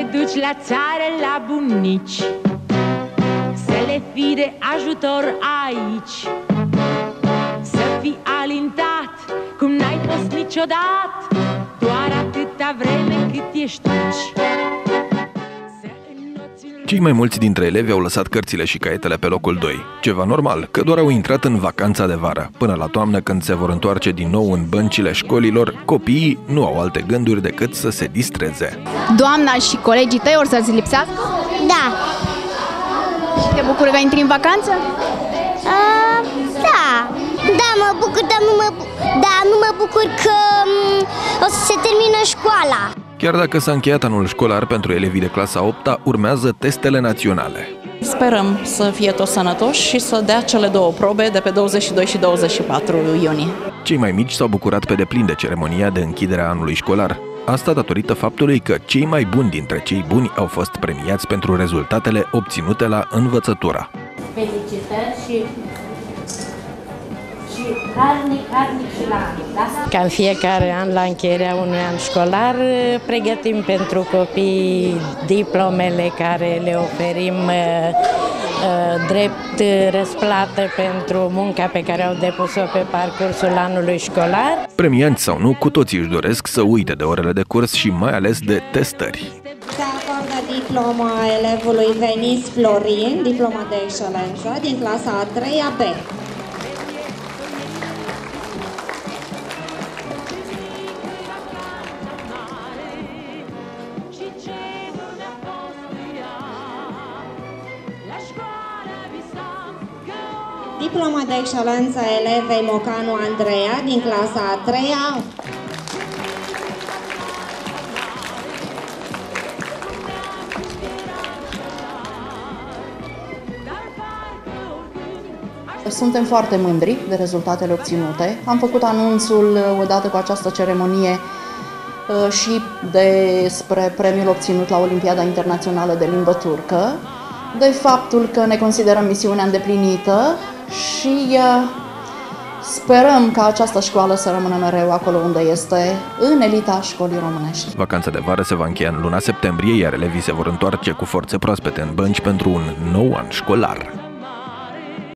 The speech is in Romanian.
te duci la țară la bunici. Să le fii de ajutor aici. Să fii alintat cum n-ai fost niciodată. Doar atâta vreme cât ești aici cei mai mulți dintre elevi au lăsat cărțile și caietele pe locul 2. Ceva normal, că doar au intrat în vacanța de vară. Până la toamnă, când se vor întoarce din nou în băncile școlilor, copiii nu au alte gânduri decât să se distreze. Doamna și colegii tăi or să-ți lipsească? Da. Și te bucuri că intri în vacanță? Uh, da. Da, mă bucur, dar nu mă, da, nu mă bucur că um, o să se termină școala. Chiar dacă s-a încheiat anul școlar pentru elevii de clasa 8 urmează testele naționale. Sperăm să fie toți sănătoși și să dea cele două probe de pe 22 și 24 iunie. Cei mai mici s-au bucurat pe deplin de ceremonia de închidere a anului școlar. Asta datorită faptului că cei mai buni dintre cei buni au fost premiați pentru rezultatele obținute la învățătura. Felicitări și harnic, harnic și la da? Ca în fiecare an, la încheierea unui an școlar, pregătim pentru copii diplomele care le oferim uh, uh, drept răsplată pentru munca pe care au depus-o pe parcursul anului școlar. Premianți sau nu, cu toții își doresc să uite de orele de curs și mai ales de testări. Se acordă diploma elevului Venis Florin, diploma de excelență din clasa a 3-a B. Diploma de excelență elevei Mocanu Andreea din clasa a 3-a. Suntem foarte mândri de rezultatele obținute. Am făcut anunțul uh, odată cu această ceremonie uh, și despre premiul obținut la Olimpiada Internațională de Limbă Turcă, de faptul că ne considerăm misiunea îndeplinită și uh, sperăm ca această școală să rămână mereu acolo unde este, în elita școlii românești. Vacanța de vară se va încheia în luna septembrie, iar elevii se vor întoarce cu forțe proaspete în bănci pentru un nou an școlar.